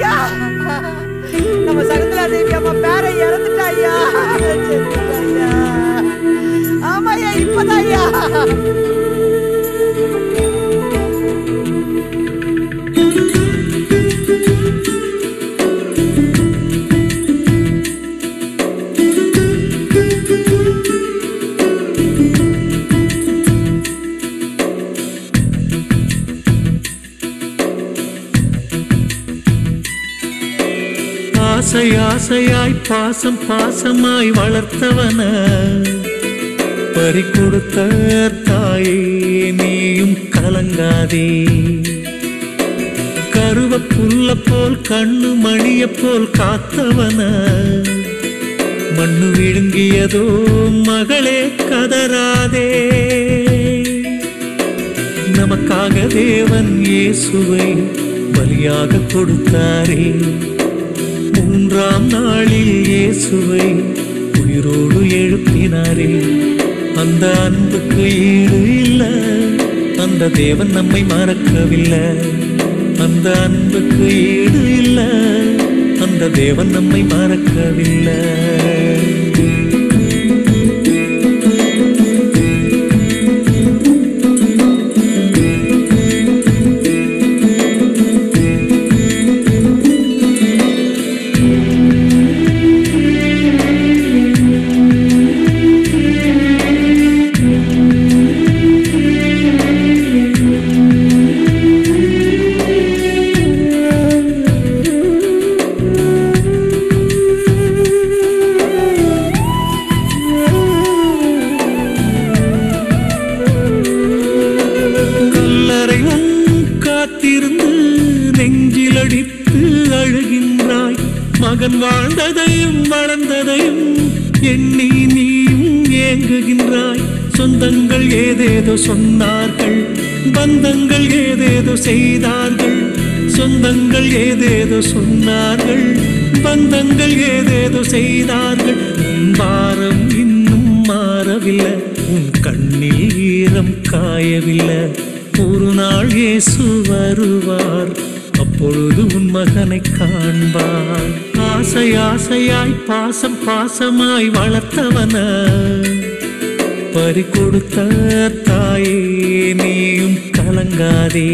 ஐயா. நம்ம சகுந்தலா தேவி அம்மா பேரை இறந்துட்டா ஐயா. ஆமா ஐயா இப்பதான் ஐயா. ஆசை ஆசையாய் பாசம் பாசமாய் வளர்த்தவன. பறி கொடுத்த தாயே நீயும் கலங்காதே. கருவ புல்ல போல் கண்ணு மணிய போல் காத்தவன. மண்ணு விழுங்கியதோ மகளே கதராதே நமக்காக தேவன் இயேசுவை பலியாக கொடுத்தாரே. மூன்றாம் நாளில் இயேசுவை உயிரோடு எழுப்பினாரே அந்த அன்புக்கு ஈடு இல்ல அந்த தேவன் நம்மை மறக்கவில்லை. அந்த அன்புக்கு ஈடு இல்ல அந்த தேவன் நம்மை மறக்கவில்லை. அழுகின்றாய். மகன் வாழ்ந்ததையும் வளர்ந்ததையும் எண்ணி நீயும் ஏங்குகின்றாய். சொந்தங்கள் ஏதேதோ சொன்னார்கள் பந்தங்கள் ஏதேதோ செய்தார்கள். சொந்தங்கள் ஏதேதோ சொன்னார்கள் பந்தங்கள் ஏதேதோ செய்தார்கள். பாரம் இன்னும் மாறவில்லை உன் கண்ணில் ஈரம் காயவில்லை. ஒரு நாள் இயேசு வருவார். எப்பொழுது உன் மகனை காண்பான். ஆசை ஆசையாய் பாசம் பாசமாய் வளர்த்தவன. பறி கொடுத்த தாயே நீயும் கலங்காதே.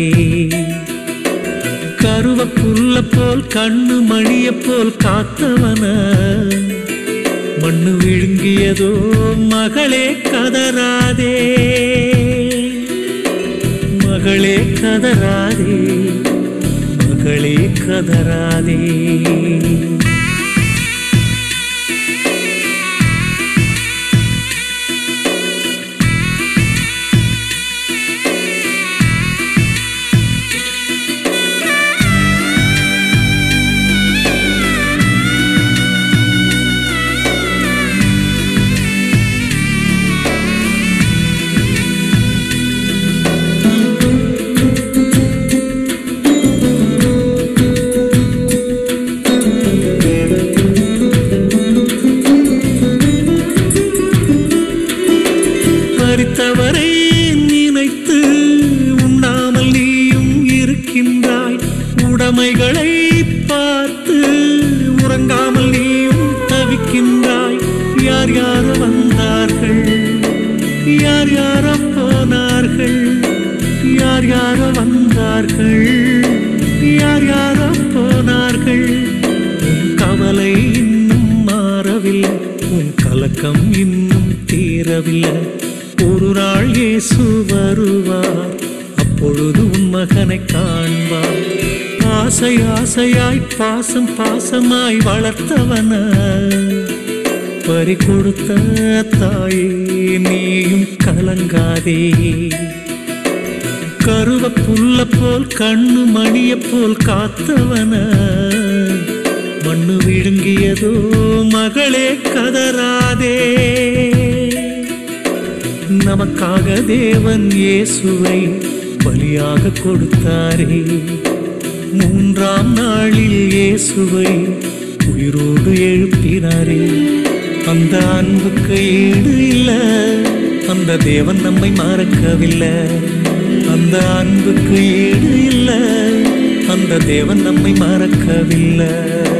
கருவ புல்ல போல் கண்ணு மணிய போல் காத்தவன. மண்ணு விழுங்கியதோ மகளே கதராதே மகளே கதராதே மகளே கடமைகளை பார்த்து உறங்காமல் நீயும் தவிக்கின்றாய். யார் யார் வந்தார்கள்? யார் யார போனார்கள்? யார் யார வந்தார்கள்? யார் யார போனார்கள்? உன் கவலை இன்னும் மாறவில்லை. உன் கலக்கம் இன்னும் தீரவில்லை. ஒரு நாள் இயேசு வருவார். அப்பொழுது உன் மகனை காண்பார். ஆசை ஆசையாய் பாசம் பாசமாய் வளர்த்தவன. பறி கொடுத்த தாயே நீயும் கலங்காதே. கருவ புல்ல போல் கண்ணு மணிய போல் காத்தவன. மண்ணு விழுங்கியதோ மகளே கதராதே நமக்காக தேவன் இயேசுவை பலியாக கொடுத்தாரே. மூன்றாம் நாளில் இயேசுவை உயிரோடு எழுப்பினாரே. அந்த அன்புக்கு ஈடு இல்ல அந்த தேவன் நம்மை மறக்கவில்லை. அந்த அன்புக்கு ஈடு இல்ல அந்த தேவன் நம்மை மறக்கவில்லை.